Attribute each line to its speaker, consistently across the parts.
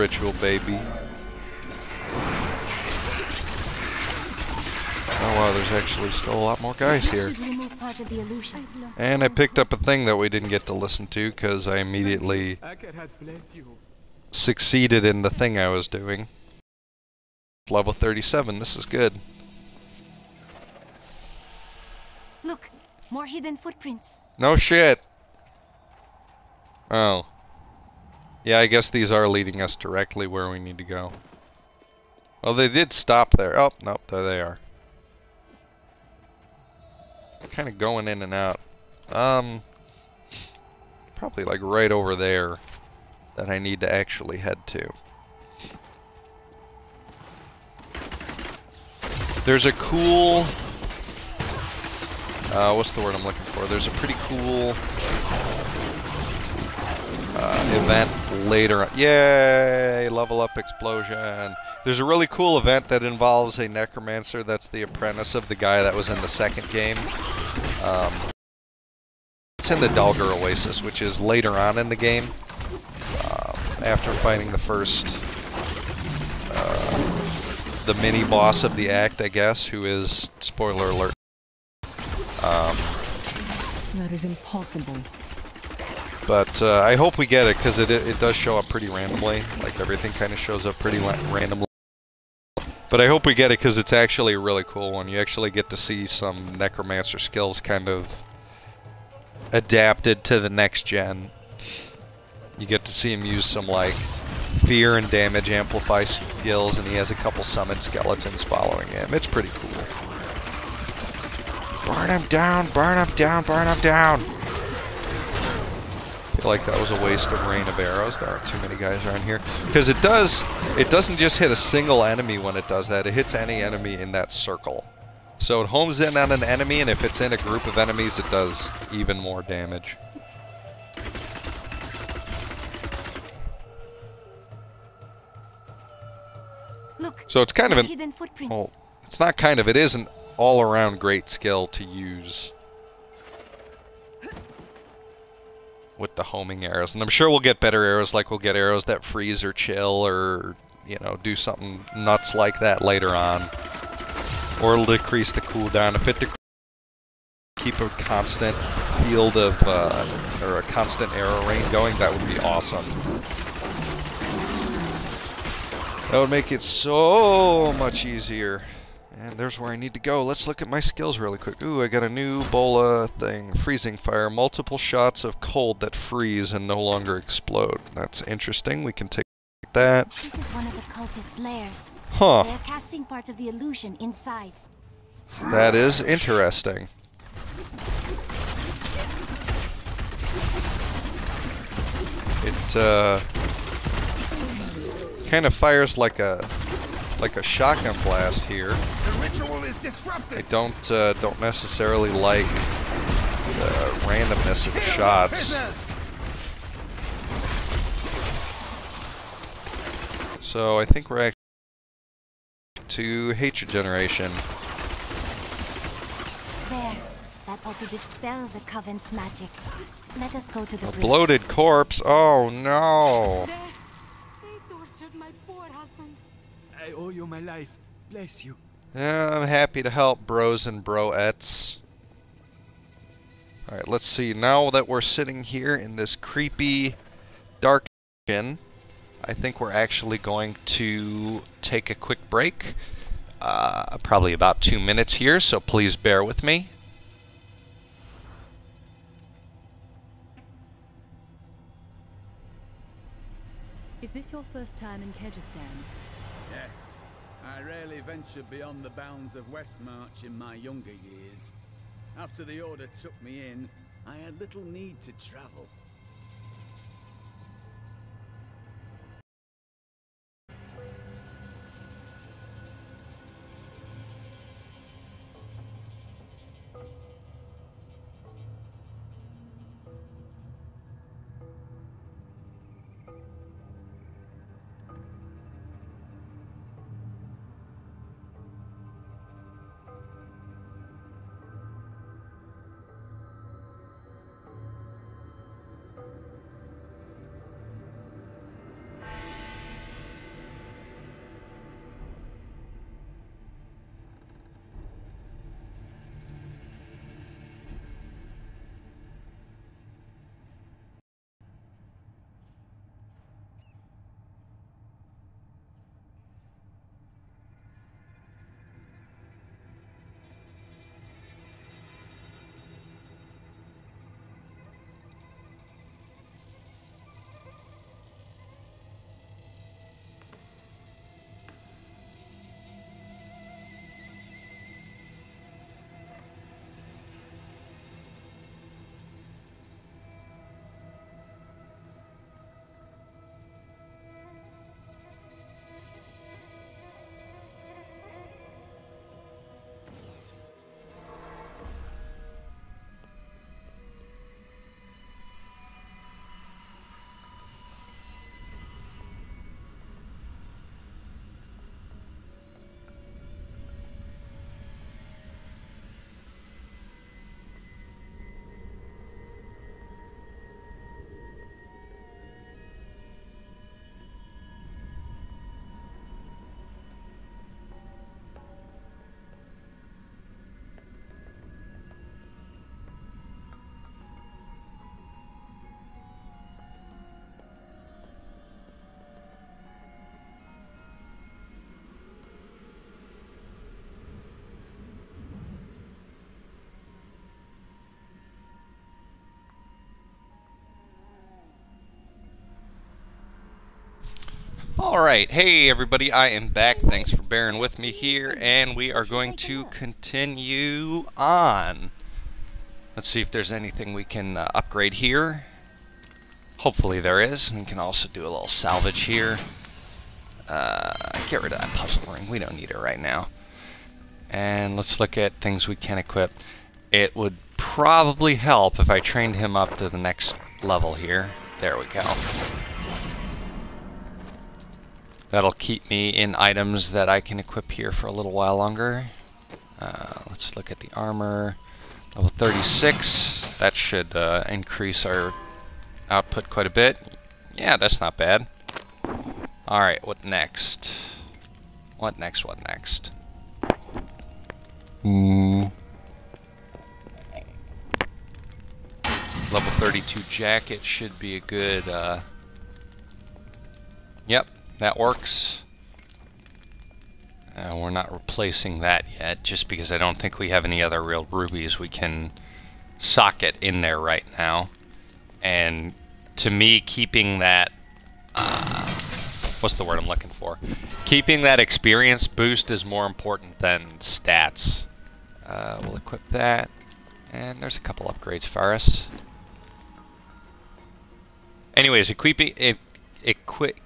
Speaker 1: ritual, baby. Oh wow, there's actually still a lot more guys here. And I picked up a thing that we didn't get to listen to because I immediately succeeded in the thing I was doing. Level 37, this is good.
Speaker 2: Look, more hidden footprints.
Speaker 1: No shit. Oh. Yeah, I guess these are leading us directly where we need to go. Well, they did stop there. Oh, nope, there they are. Kind of going in and out. Um, probably like right over there that I need to actually head to. There's a cool... Uh, what's the word I'm looking for? There's a pretty cool uh, event later on. Yay! Level up explosion. There's a really cool event that involves a necromancer that's the apprentice of the guy that was in the second game. Um, it's in the Dahlgur Oasis, which is later on in the game. Um, after fighting the first... Uh, the mini boss of the act, I guess, who is, spoiler alert, um,
Speaker 2: that is impossible.
Speaker 1: But uh, I hope we get it because it, it does show up pretty randomly. Like everything kind of shows up pretty randomly. But I hope we get it because it's actually a really cool one. You actually get to see some Necromancer skills kind of adapted to the next gen. You get to see him use some like fear and damage amplify skills and he has a couple summoned skeletons following him. It's pretty cool. Burn him down, burn him down, burn him down! Feel like that was a waste of rain of arrows. There aren't too many guys around here. Because it does, it doesn't just hit a single enemy when it does that. It hits any enemy in that circle. So it homes in on an enemy, and if it's in a group of enemies, it does even more damage.
Speaker 2: Look,
Speaker 1: so it's kind of an... Well, oh, it's not kind of, it is an all-around great skill to use with the homing arrows. And I'm sure we'll get better arrows, like we'll get arrows that freeze or chill or, you know, do something nuts like that later on. Or it'll decrease the cooldown. If it keep a constant field of, uh, or a constant arrow rain going, that would be awesome. That would make it so much easier. And there's where I need to go. Let's look at my skills really quick. Ooh, I got a new Bola thing. Freezing fire. Multiple shots of cold that freeze and no longer explode. That's interesting. We can take that.
Speaker 2: This is one of the cultist lairs.
Speaker 1: Huh.
Speaker 2: They're casting part of the illusion inside.
Speaker 1: That is interesting. It, uh... kind of fires like a like a shotgun blast here.
Speaker 3: The ritual is disrupted.
Speaker 1: I don't uh, don't necessarily like the randomness of the shots. So I think we're actually to hatred generation.
Speaker 2: There. That ought to dispel the Coven's magic. Let us go to the
Speaker 1: A
Speaker 2: bridge.
Speaker 1: bloated corpse. Oh no.
Speaker 3: I owe you my life. Bless you.
Speaker 1: Yeah, I'm happy to help bros and broettes. Alright, let's see. Now that we're sitting here in this creepy dark inn, I think we're actually going to take a quick break. Uh, probably about two minutes here, so please bear with me.
Speaker 4: Is this your first time in Kehjistan?
Speaker 5: Yes. I rarely ventured beyond the bounds of Westmarch in my younger years. After the Order took me in, I had little need to travel.
Speaker 6: Alright, hey everybody, I am back. Thanks for bearing with me here, and we are going to continue on. Let's see if there's anything we can uh, upgrade here. Hopefully there is. We can also do a little salvage here. Uh, get rid of that puzzle ring. We don't need it right now. And let's look at things we can equip. It would probably help if I trained him up to the next level here. There we go. That'll keep me in items that I can equip here for a little while longer. Uh, let's look at the armor. Level 36. That should uh, increase our output quite a bit. Yeah, that's not bad. Alright, what next? What next, what next? Hmm. Level 32 jacket should be a good, uh... Yep, that works. Uh, we're not replacing that yet, just because I don't think we have any other real rubies we can socket in there right now. And to me, keeping that... Uh, what's the word I'm looking for? Keeping that experience boost is more important than stats. Uh, we'll equip that. And there's a couple upgrades for us. Anyways, equipping... It,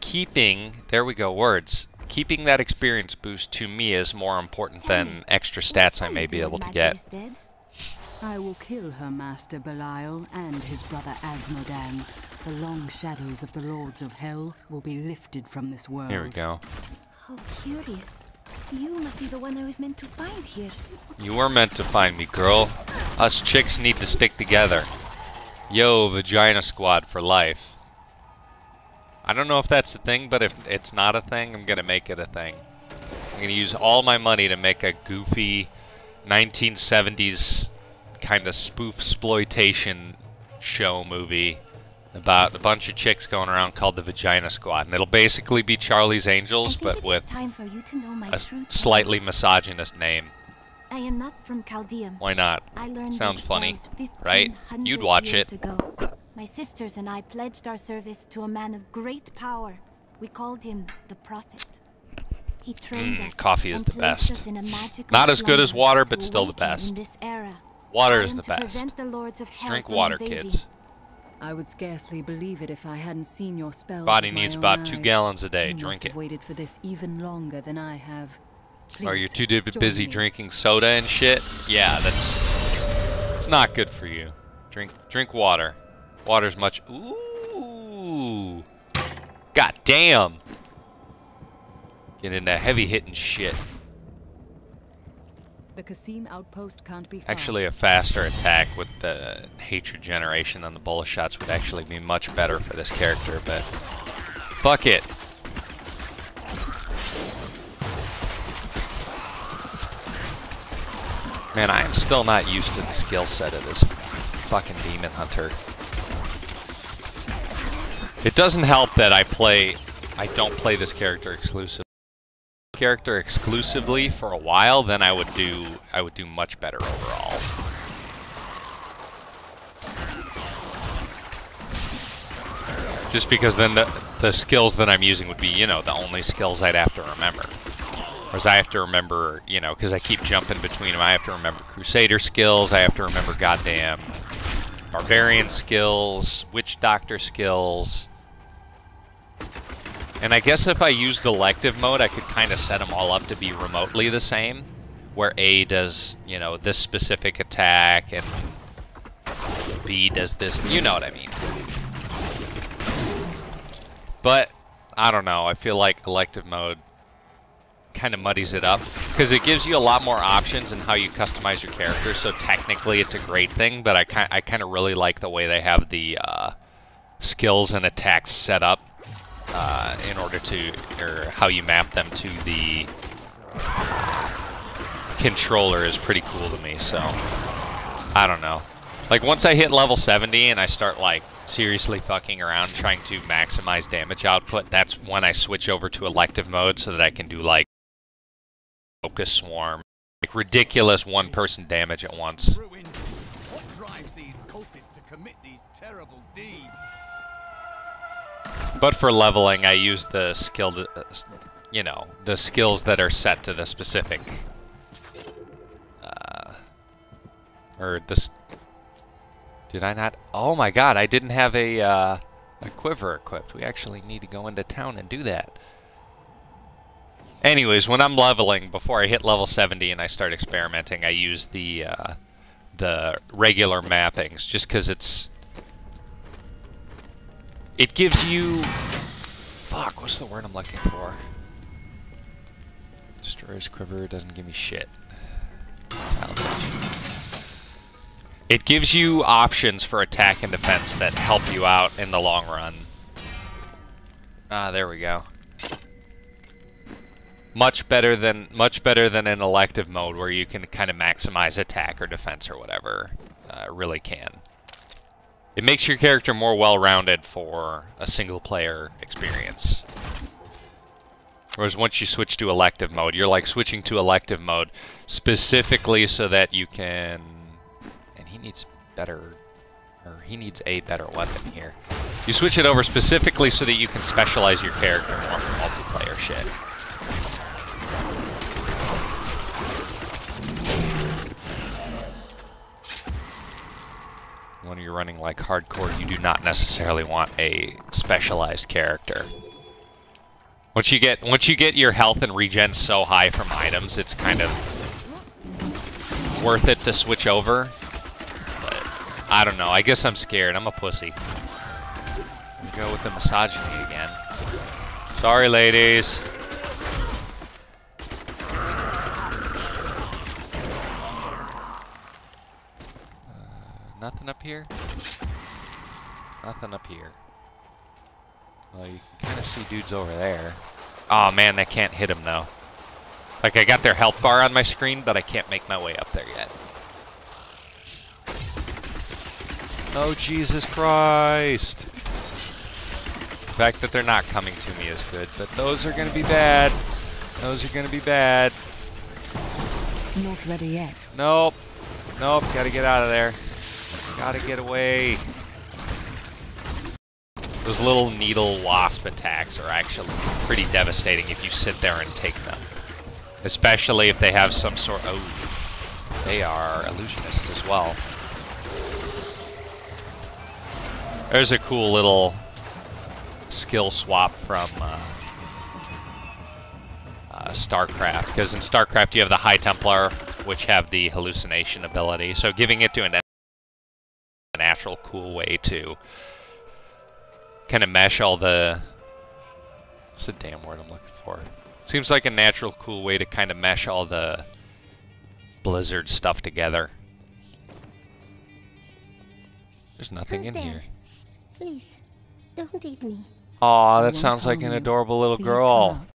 Speaker 6: keeping, there we go, words. Keeping that experience boost to me is more important than extra stats I may be able to get.
Speaker 4: I will kill her master Belial and his brother Azmodan. The long shadows of the lords of hell will be lifted from this world.
Speaker 6: Here we go.
Speaker 2: How curious. You must be the one I was meant to find here.
Speaker 6: You were meant to find me, girl. Us chicks need to stick together. Yo, Vagina Squad for life. I don't know if that's a thing, but if it's not a thing, I'm going to make it a thing. I'm going to use all my money to make a goofy 1970s kind of spoof exploitation show movie about a bunch of chicks going around called the Vagina Squad. And it'll basically be Charlie's Angels, but with a slightly misogynist name.
Speaker 2: I am not from Caldeum.
Speaker 6: Why not?
Speaker 2: I learned
Speaker 6: Sounds funny, right? You'd watch it.
Speaker 2: Ago. My sisters and I pledged our service to a man of great power. We called him the Prophet. He trained
Speaker 6: mm,
Speaker 2: us
Speaker 6: coffee is
Speaker 2: and
Speaker 6: the
Speaker 2: placed
Speaker 6: best.
Speaker 2: us in a magical
Speaker 6: Not as good as water, but still the best.
Speaker 2: In this era.
Speaker 6: Water is
Speaker 2: am
Speaker 6: the
Speaker 2: to
Speaker 6: best.
Speaker 2: prevent the lords of hell
Speaker 6: Drink water,
Speaker 2: invading.
Speaker 6: kids.
Speaker 4: I would scarcely believe it if I hadn't seen your spells.
Speaker 6: Body needs
Speaker 4: own
Speaker 6: about two gallons a day.
Speaker 4: You
Speaker 6: Drink
Speaker 4: must have
Speaker 6: it.
Speaker 4: waited for this even longer than I have.
Speaker 6: Are you too di- busy
Speaker 4: me.
Speaker 6: drinking soda and shit? Yeah, that's it's not good for you. Drink drink water. Water's much Ooh. God damn. Get into heavy hitting shit.
Speaker 4: The Khasim outpost can't be far.
Speaker 6: Actually, a faster attack with the hatred generation than the bullet shots would actually be much better for this character, but fuck it. Man, I am still not used to the skill set of this fucking demon hunter. It doesn't help that I play, I don't play this character exclusively. character exclusively for a while, then I would do I would do much better overall. Just because then the, the skills that I'm using would be, you know, the only skills I'd have to remember. Whereas I have to remember, you know, because I keep jumping between them, I have to remember Crusader skills, I have to remember goddamn Barbarian skills, Witch Doctor skills. And I guess if I used elective mode, I could kind of set them all up to be remotely the same. Where A does, you know, this specific attack, and B does this. You know what I mean. But, I don't know. I feel like elective mode kind of muddies it up. Because it gives you a lot more options in how you customize your character. So technically it's a great thing, but I, I kind of really like the way they have the uh, skills and attacks set up uh, in order to, or how you map them to the controller is pretty cool to me, so I don't know. Like once I hit level 70 and I start like seriously fucking around trying to maximize damage output, that's when I switch over to elective mode so that I can do like focus swarm, like ridiculous one person damage at once. But for leveling, I use the skilled, uh, you know, the skills that are set to the specific, uh, or this. Did I not? Oh my God! I didn't have a uh, a quiver equipped. We actually need to go into town and do that. Anyways, when I'm leveling, before I hit level 70 and I start experimenting, I use the uh, the regular mappings, just because it's it gives you fuck. What's the word I'm looking for? Destroys quiver doesn't give me shit. It gives you options for attack and defense that help you out in the long run. Ah, there we go. Much better than much better than an elective mode where you can kind of maximize attack or defense or whatever. Uh, really can. It makes your character more well-rounded for a single-player experience. Whereas once you switch to elective mode, you're like switching to elective mode specifically so that you can... And he needs better... Or he needs a better weapon here. You switch it over specifically so that you can specialize your character more for multiplayer shit. When you're running like hardcore, you do not necessarily want a specialized character. Once you get once you get your health and regen so high from items, it's kind of worth it to switch over. But I don't know. I guess I'm scared. I'm a pussy. Go with the misogyny again. Sorry, ladies. Nothing up here? Nothing up here. Well, you can kind of see dudes over there. Oh man, I can't hit them though. Like I got their health bar on my screen, but I can't make my way up there yet. Oh Jesus Christ! The fact that they're not coming to me is good, but those are gonna be bad. Those are gonna be bad.
Speaker 4: Not ready yet.
Speaker 6: Nope. Nope, gotta get out of there. Gotta get away. Those little needle wasp attacks are actually pretty devastating if you sit there and take them. Especially if they have some sort oh they are illusionists as well. There's a cool little skill swap from uh, uh, StarCraft, because in StarCraft you have the High Templar, which have the hallucination ability. So giving it to an cool way to kind of mesh all the. What's the damn word I'm looking for? Seems like a natural, cool way to kind of mesh all the Blizzard stuff together. There's nothing
Speaker 7: Who's
Speaker 6: in
Speaker 7: there?
Speaker 6: here.
Speaker 7: Please, don't eat me.
Speaker 6: Aw, that sounds like an adorable little girl.
Speaker 4: out.